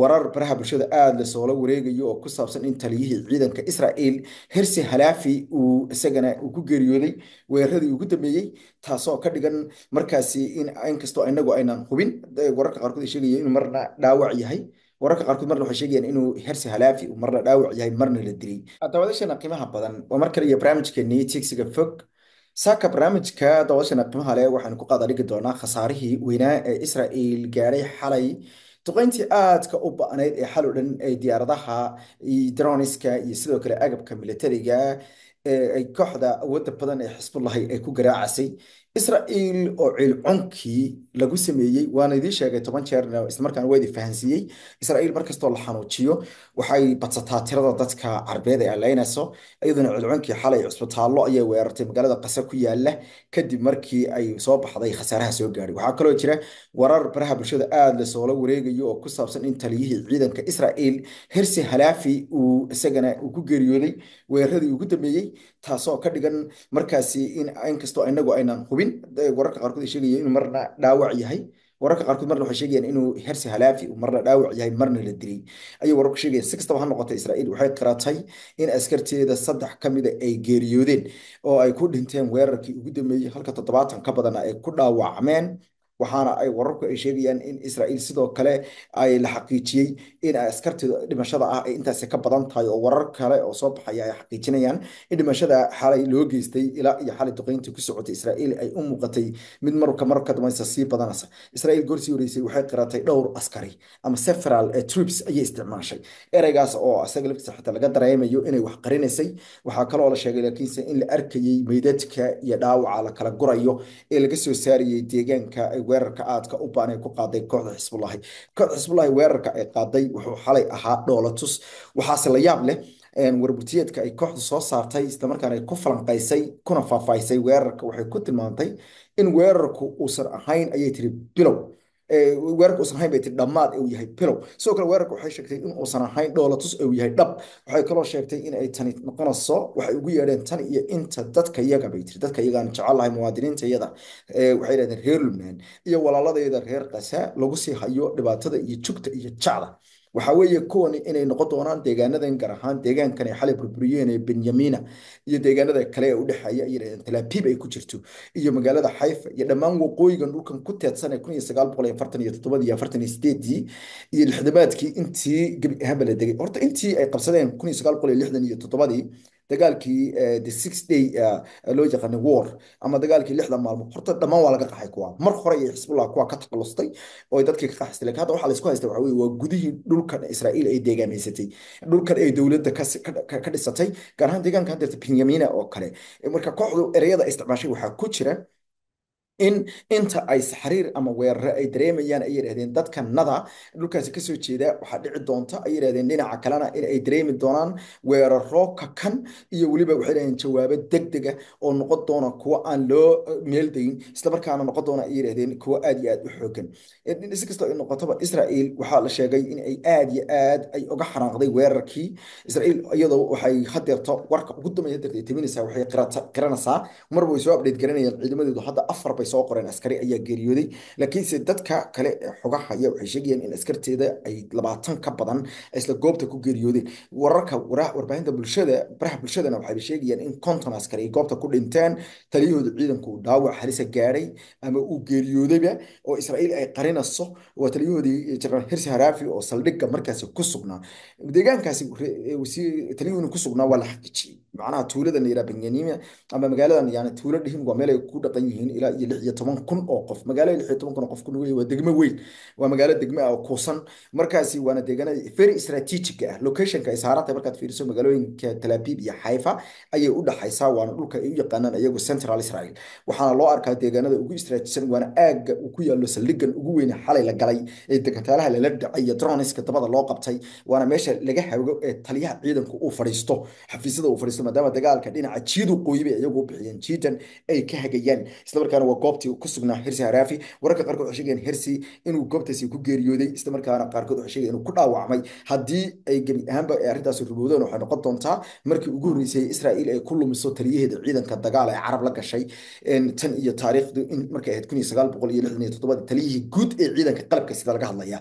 warar baraha bulshada aada lasoola wareegayo oo ku saabsan in taliyihii ciidanka Israel Hersi Halafi uu isagana ku geeriyooday weeraradii ugu dambeeyey taasoo ka dhigan markaasi in inkastoo inagu aynan hubin. Wararka qaarkood ay sheegayeen inuu marna dhaawac yahay. Wararka qaarkood marna waxay sheegayaan inuu hersi halaafi uu marna dhaawac yahay marna la dilay. Daawadayaashana qiimaha badan waa mar kale iyo barnaamijkeenii tigsiga fog. Saaka barnaamijka daawadayaashana qiimaha leh waxaynu ku qaada dhigi doonaa khasaarihii weynaa ee Israel gaaray xalay duqeyntii aadka u ba'nayd ee xal oo dhan ee diyaaradaha droniska iyo sidoo kale agabka militariga ay kooxda awoodda badan ee xisbullahi ay ku garaacasay Israel oo ciilcunkii lagu sameeyey waana idiin sheegay toban jeer islamarkaana waa idin fahansiiyey. Israel markastoo la xanuujiyo waxay badsataa tirada dadka carbeed ee alaynayso iyaduna ciilcunkii xalay cusbitaallo ayay weerartay magaalada qasa ku yaalla kadib markii ay soo baxday khasaaraha soo gaaray waxaa kaloo jira warar baraha bulshada aada lasoola wareegayo oo ku saabsan in taliyihii ciidanka Israel Hersi Halafi uu isagana uu ku geeriyooday weeraradii ugu dambeeyey taasoo ka dhigan markaasi in inkastoo inagu aynan hubin. Wararka qaarkood ay sheegayeen inuu marna dhaawac yahay. Wararka qaarkood marna waxay sheegayaan inuu hersi halaafi marna dhaawac yahay marna la dilay. Ayay wararku sheegayaan si kastaba ha noqotay Israa'iil waxay qiratay in askarteeda saddex ka mid ay geeriyoodeen oo ay ku dhinteen weerarkii ugu dambeeyey halka toddobaatan ka badan ay ku dhaawacmeen waxaana ay wararku ay sheegayaan in Israa'iil sidoo kale ay la xaqiijiyey in askarteeda dhimashada ah ay intaasi ka badan tahay oo warar kale oo soo baxaya ay xaqiijinayaan in dhimashada xalay loo geystay ilaa iyo xalay duqeyntii ku socotay Israa'iil ay u muuqatay mid marka marka dambaysa sii badanaysa Israa'iil gorsii horeysay waxay qiratay dhowr askari ama several troops ayay isticmaashay. Ereygaas oo asaga laftiisa xitaa laga dareemayo inay wax qarinaysay waxaa kaloo la sheegay laakiinse in la arkayay meydadka iyo dhaawaca la kala gurayo ee laga soo saarayay deegaanka weerarka aadka u baan ay ku qaaday kooxda xisbullahi kooxda xisbullahi weerarka ay qaaday wuxuu xalay ahaa dhoolatus waxaase la yaab leh warbutiyeedka ay kooxdu soo saartay islamarkaana ay ku falanqaysay kuna faahfaahisay weerarka. Waxay ku tilmaantay in weerarku uusan ahayn ayay tiri bilow weerarka uusan ahayn bay tiri dhammaad uu yahay bilow sidoo kale weerarka waxay sheegtay in uusan ahayn dhoolatus uu yahay dhab. Waxay kaloo sheegtay in ay tani noqonayso waxay ugu yeedheen tan iyo inta dadka iyaga bay tiri dadka iyagaan jecelahay muwaadiniinta iyada waxay yidhahdeen reer lubnaan iyo walaaladayda reer qasa lagu sii hayo dhibaatada iyo jugta iyo jacda waxaa weeye kuwani inay noqon doonaan deegaanadan gaar ahaan deegaankan ay xalay burburiyeen ee benyamina iyo deegaanada kale ee u dhexeeya ay yidhahdeen talaabiib ay ku jirto iyo magaalada xayfa iyo dhammaan waqooyigan dhulkan ku teedsan ee kun iyo sagaal boqol iyo afartan iyo toddobadii iyo afartan iyo sideedii iyo lixdamaadkii intii gebi ahaanba la degay. Horta intii ay qabsadeen kun iyo sagaal iyo lixdan iyo toddobadii dagaalkii the six day loo yaqaanay war ama dagaalkii lixda maalmood. Horta dhammaan waa laga qaxay kuwa. Mar hore iyo xisbullah kuwa ka takhalustay oo dadkii ka qaxistay laakiin hadda waxaa la isku haystay waxaa weeye waa gudihii dhulkan Israa'iil ay deegaamaysatay dhulkan ay dowladda ka dhisatay gaar ahaan deegaanka hadda Benyamina oo kale. Marka kooxdu ereyada isticmaashay waxaa ku jira in inta ay saxriir ama weerare ay dareemayaan ay yidhahdeen dadka nada dhulkaasi ka soo jeeda waxaa dhici doonta ay yidhahdeen dhinaca kalena in ay dareemi doonaan weeraro kakan iyo weliba waxay yidhahdeen jawaabo degdega oo noqon doona kuwo aan loo meeldayn islamarkaana noqon doona ay yidhahdeen kuwo aad iyo aad u xoogan. Si kastoo ay noqotaba Israa'iil waxaa la sheegay in ay aad iyo aad ay uga xanaaqday weerarkii. Israa'iil iyadoo waxay hadeerto warka ugu dambeeya hadeerta ay waxay qiranaysaa marba way soo update garanayaan ciidamadeedu hadda afar bay soo qoreen askari ayaa geeriyooday laakiinse dadka kale xogahaya waxay sheegayaan in askarteeda ay labaatan ka badan isla goobta ku geeriyoodeen. Wararka warbaahinta bulshada baraha bulshadana waxay sheegayaan in konton askari ay goobta ku dhinteen taliyahooda ciidanku dhaawac halisa gaadhay ama uu geeriyoodayba oo Israa'iil ay qarinayso waa taliyahoodii General Hersi Harafi oo saldhigga markaasi ku sugnaa. Deegaankaasi taliyuhu ku sugnaa waa la xaqiijiyey macnaha tuulada la yiraahdo Benyamina ama magaaladan yani tuulo dhihin waa meel ay ku dhaqan yihiin ilaa iyo lix iyo toban kun oo qof magaalo lix iyo toban kun oo qof ku waa degmo weyn waa magaalo degmo ah oo kuusan markaasi waana deegaanada very strategic ah locationka ay saaran markaad fiiriso magaalooyinka Tel Aviv iyo Haifa ayay u dhaxaysaa waana dhulka ay u yaqaanaan iyagu Central Israel waxaana loo arkaa deegaanada ugu istiraatiijisan waana aagga ku yaallo saldhiggan ugu weyn xalay la galay ee degantaalaha lala dhacay iyo droneska dabada loo qabtay waana meesha laga hago ee taliyaha ciidanku uu fadhiisto xafiisyada uu fadhiisto maadaama dagaalka dhinaca jiidu qoyi bay iyagu bixiyeen jiidan ay ka hagayaan. Islamarkaana waa goobtii ku sugnaa hersi haraafi wararka qaarkood waxay sheegayeen hersi inuu goobtaasi ku geeriyooday. Islamarkaana qaarkood waxay sheegayeen inuu ku dhaawacmay. Haddii ay gebi ahaanba ay arrintaasi rubowdeen waxay noqon doontaa markii ugu horreysay israa'iil ay ku lumiso taliyaheeda ciidanka dagaal ee carab la gashay tan iyo taariikhdu in markay ahayd kun iyo sagaal boqol iyo lixdan iyo toddoba taliyihii guud ee ciidanka qalabka sida laga hadlaya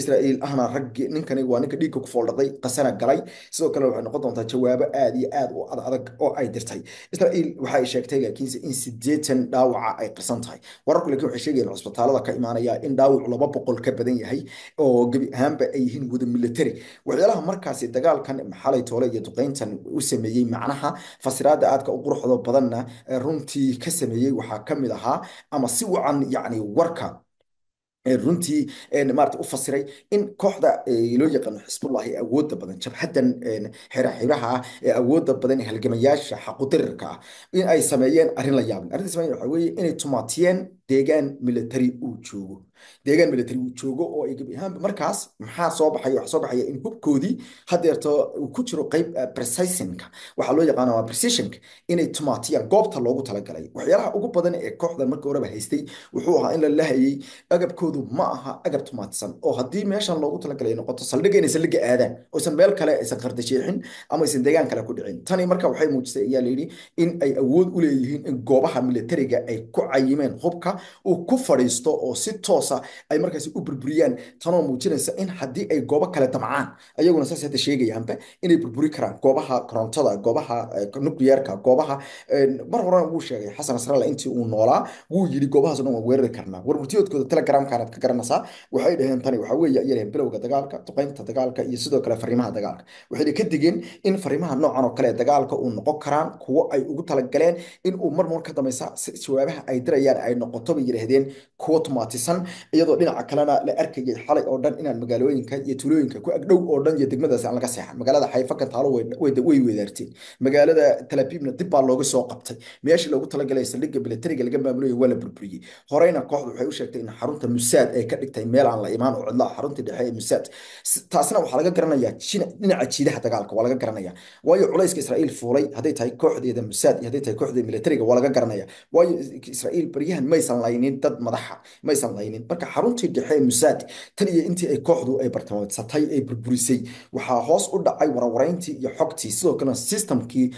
israa'iil ahna raggi ninkani waa ninka dhiigga ku fooldhaqday qasana galay. Sidoo kale waxay noqon doontaa jawaabo aad iyo aad u adag oo ay dirtay. Israa'iil waxa ay sheegtay laakiinse in sideetan dhaawaca ay qirsan tahay. Wararku laakiin waxay sheegayeen cusbitaalada ka imaanaya in dhaawacu laba boqol ka badan yahay oo gebi ahaanba ay yihiin wada military. Waxyaalaha markaasi dagaalkan xalay toole iyo duqeyntan u sameeyey macnaha fasiraada aadka u quruxda badanna runtii ka sameeyey waxaa ka mid ahaa ama si wacan yacni warka runtii maarata u fasiray in kooxda loo yaqaano xisbullahi ee awoodda badan jabhaddan xiraxiraha ah ee awoodda badan ee halgamayaasha xaqudirirka ah in ay sameeyeen arrin la yaabin. Arrinta sameeyeen waxaa weeye inay tumaatiyeen deegaan military uu joogo. Deegaan military uu joogo oo ay markaas maxaa soo baxaya waxaa soo baxaya in hubkoodii hadeerto uu ku jiro qayb precisionka. Waxaa loo yaqaana waa precisionka inay tumaatiyaan goobta loogu talagalay. Waxyaalaha ugu badan ee kooxdan markii horeba haystay wuxuu ahaa in la lahayay agabkoodu ma aha agab tumaatisan oo haddii meeshan loogu talagalay ay noqoto saldhigga inay saldhigga aadaan oysan meel kale aysan qardasheexin ama aysan deegaan kale ku dhicin. Tani marka waxay muujisay ayaa layidhi in ay awood u leeyihiin in goobaha militariga ay ku cayimeen hubka uu ku fadhiisto oo si toosa ay markaasi u burburiyaan tanoo muujinaysa in haddii ay goobo kale damcaan ayaguna saas hadda sheegayaanba inay burburi karaan goobaha korontada goobaha nuclearka goobaha mar horena wuu sheegay xasan nasralla intii uu noolaa wuu yidhi goobahaas dhan waan weerari karnaa. Warburtiyoodkooda telegramkaanaad ka garanaysaa waxay dhaheen tani waxaa weeye dhaheen bilowga dagaalka duqeynta dagaalka iyo sidoo kale fariimaha dagaalka. Waxayna ka digeen in fariimaha noocan oo kale dagaalka uu noqon karaan kuwo ay ugu talagaleen in mar mar ka dambaysa jawaabaha ay dirayaan ay noqoto bay yidhaahdeen kuwo tumaatisan iyadoo dhinaca kalena la arkayay xalay oo dhan inaan magaalooyinka iyo tuulooyinka ku agdhow oo dhan iyo degmadaasi aan laga seexan. Magaalada xayfa kantaalo way weedaarteen magaalada talabiibna dib baa looga soo qabtay. Meeshii loogu talagalay saldhigga militariga laga maamulayo waa la burburiyey. Horeyna kooxdu waxay u sheegtay in xarunta musaad ay ka dhigtay meel aan la imaan oo cidla xaruntii dhexe ee musaad taasna waxaa laga garanayaa dhinaca jiidaha dagaalka waa laga garanaya waayo culayska israa'iil fuulay hadday tahay kooxdeeda musaad iyo hadday tahay kooxdeeda militariga waa laga garanaya waayo israa'iil baryahan maysan laynin dad madaxa maysan laynin marka xaruntii dhexe musaad tan iyo intii ay kooxdu ay bartilmaameedsatay ay burburisay waxaa hoos u dhacay warwareyntii iyo xogtii. Sidoo kalena systemkii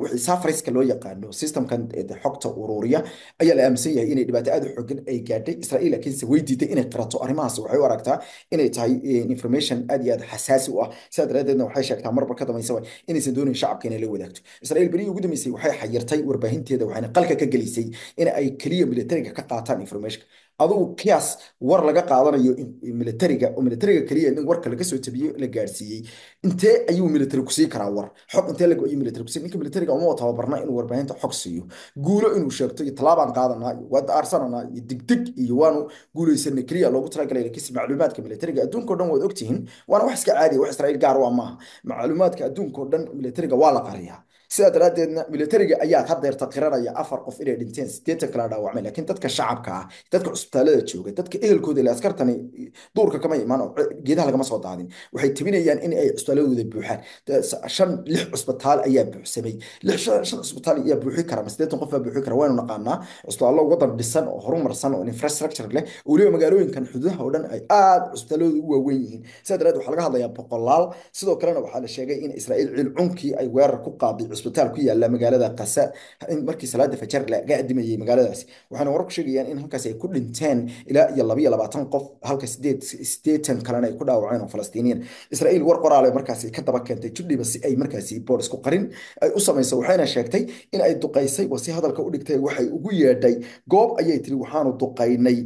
wixii safariska loo yaqaano systemkan xogta uruuriya ayaa la aaminsan yahay inay dhibaato aad u xooggan ay gaadhay. Israa'iil laakiinse way diiday inay qirato arrimahaas. Waxay u aragtaa inay tahay information aad iyo aad xasaasi u ah. Sidaa daraaddeedna waxay sheegtaa marbar ka dambaysaba inaysan doonayn shacabka inay la wadaagto. Israa'iil berihii ugu dambeysay waxay xayirtay warbaahinteeda waxayna qalka ka gelisay in ay keliya militariga ka qaataan information adugu kiyaas war laga qaadanayo militariga oo militariga keliya in warka laga soo tabiyo la gaarsiiyey intee ayuu militari ku sii karaa war? Xog intee lago ayuu militari ku sii ninka militariga uma tababarna inuu warbaahinta xog siiyo. Guulo inuu sheegto iyo tallaabaan qaadanaa waa aarsananaa iyo digdig iyo waanu guulaysanay keliya loogu talagalay lakiinse macluumaadka militariga adduunka o dhan waad ogtihiin waana wax iska caadiya wax israa'iil gaar u ah maaha. Macluumaadka adduunka o dhan militariga waa la qariyaa sidaa daraaddeedna militariga ayaa hadeerta qiranaya afar qof inay dhinteen sideetan kala dhaawacmay laakiin dadka shacabka ah dadka cusbitaalada jooga dadka ehelkooda ile askartani duurka kama imaan oo geedaha lagama soo daadin. Waxay tabinayaan in ay cusbitaaladooda buuxaan. Shan lix cusbitaal ayaa buuxsamay. Shan cusbitaal ayaa buuxi kara ma sideetan qof baa buuxi kara waynu naqaanaa cusbitaallo wadan dhisan oo horumarsan oo infrastructure leh. Oo weliba magaalooyinkan xuduudaha oo dhan ay aad cusbitaaladooda u waaweyn yihiin. Sidaa daraaddeed waxaa laga hadlayaa boqolaal. Sidoo kalena waxaa la sheegay in israa'iil ciil ay weerar ku qaaday cusbitaal ku yaalla magaalada qasa in markii salaada fajar laga adimayay magaaladaasi waxaana warar ku sheegayaan in halkaasi ay ku dhinteen ilaa iyo labayo labaatan qof halka sideetan kalena ay ku dhaawaceen oo falastiiniyan israa'iil war qoraale markaasi ka daba keentay judhiba si ay markaasi boor isku qarin. Ay u samayso waxayna sheegtay in ay duqaysay wasi hadalka u dhigtay waxay ugu yeedhay. Goob ayay tiri waxaanu duqaynay.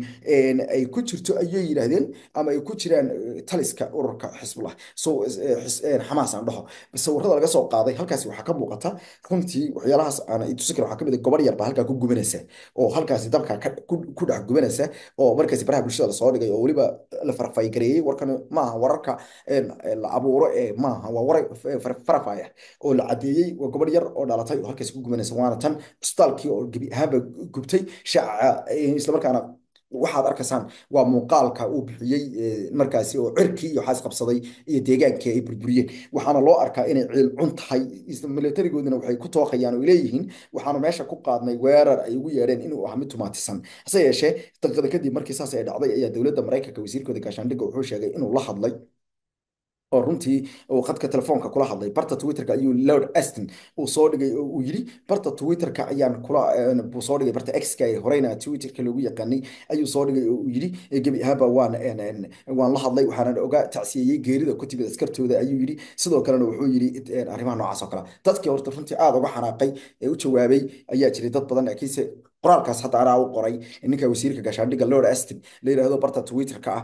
Ay ku jirto ayay yidhaahdeen ama ay ku jiraan taliska ururka xisbullah so xamaas aan dhaho. Sawirada laga soo qaaday halkaasi waxaa ka muuqata runtii waxyaalahaas aan tusi kara waxaa ka mid ah gobar yarba halkaa ku gubanaysa oo halkaasi dabka ku dhex gubanaysa oo markaasi baraha bulshada la soo dhigay oo weliba la farafaygareeyey warkan maaha wararka la abuuro ee maaha waa warar farafaya oo la cadeeyey waa gobar yar oo dhalatay oo halkaasi ku gubanaysa waana tan cusbitaalkii oo gebi ahaanba gubtay shaaca islamarkaana waxaad arkaysaan waa muuqaalka uu bixiyey markaasi oo cirkii iyo waxaas qabsaday iyo deegaankii ay burburiyeen. Waxaana loo arkaa inay ciil cun tahay militarigoodina waxay ku tooqayaan oo leeyihiin. Waxaanu meesha ku qaadnay weerar ay ugu yeedheen inuu ahaa mid tumaatisan hase yeeshee daqiiqada kadib markii saas ay dhacday ayaa dowladda maraykanka wasiirkooda gaashaandhigga wuxuu sheegay inuu la hadlay oo runtii uu khadka telefoonka kula hadlay. Barta twitterka ayuu lord aston uu soo dhigay oo uu yidhi barta twitterka ayaan kula buu soo dhigay. Barta x-ka ee horeyna twitterka loogu yaqaanay ayuu soo dhigay. Oo uu yidhi gebi ahaanba waan waan la hadlay waxaana oga tacsiyeeyey geerida ku timid askartooda ayuu yidhi. Sidoo kalena wuxuu yidhi arrimaha noocaas oo kale. Dadkii horta runtii aada uga xanaaqay ee u jawaabay ayaa jiray. Dad badan laakiinse qoraalkaas hadda anaa u qoray ninka wasiirka gaashaandhigga lord aston la yidhaahdo barta twitterka ah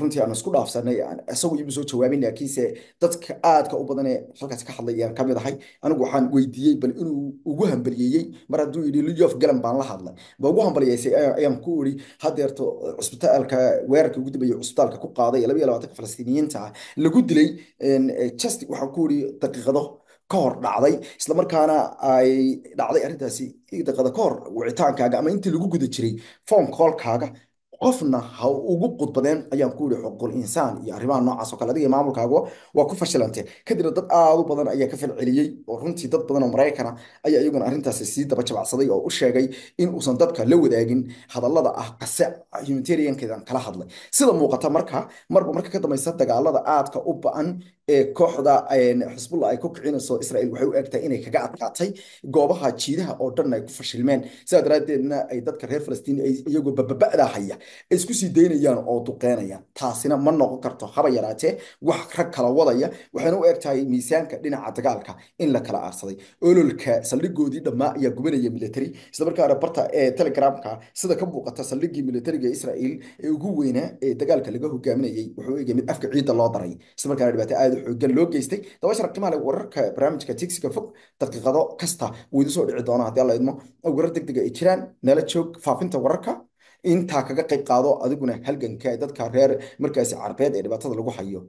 runtii aan isku dhaafsanay isagu ibu soo jawaabin laakiinse dadka aadka u badan ee halkaas ka hadlay ayaan ka mid ahay. Anigu waxaan weydiiyey bal inuu ugu hambaliyeeyey mar hadduu yidhi liyof galan baan la hadlay. Ba ugu hambaliyeysay ayaan ku iri hadeerto cusbitaalka weerarka ugu dambeeyey cusbitaalka ku qaaday ee labaatanka falastiiniyiinta ah lagu dilay just waxaan ku iri daqiiqado ka hor dhacday islamarkaana ay dhacday arrintaasi daqiiqada ka wicitaankaaga ama intii lagu guda jiray phone callkaaga qofna ha ugu qudbadeen ayaan ku yidhi xuquuqul insaan iyo arrimaha noocaas oo kale. Adiga maamulkaaga waa ku fashilantee kadibna dad aada u badan ayaa ka falceliyey oo runtii dad badan oo maraykana ayaa iyaguna arrintaasi sii daba jabacsaday oo u sheegay in uusan dadka la wadaagin hadallada ah qase humanitariankeedan kala hadlay. Sida muuqata marka marba marka ka dambaysa dagaalada aadka u ba'an kooxda xisbullah ay ku kicinayso israel waxay u egtahay inay kaga adkaatay goobaha jiidaha oo dhan ay ku fashilmeen. Sidaa daraaddeedna ay dadka reer falastiin iyagoo bababa'daa haya ay isku sii daynayaan oo duqeynayaan. Taasina ma noqon karto haba yaraatee wax rag kala wadaya. Waxayna u eg tahay miisaanka dhinaca dagaalka in la kala aarsaday. Ololka saldhigoodii dhammaa ayaa gubanaya military. Islamarkaana barta telegramka sida ka muuqata saldhigii militariga israel ee ugu weynaa ee dagaalka laga hogaaminayay wuxuu egay mid afka ciidda loo daray. Islamarkaana dhibaato aada xoogan loo geystay dabashar qimaale wararka barnaamijka tigsiga fog daqiiqado kasta wuu idu soo dhici doonaa haddii alla idmo warar degdega ay jiraan nala joog faafinta wararka intaa kaga qayb qaado adiguna halganka dadka reer markaasi carbeed ee dhibaatada lagu hayo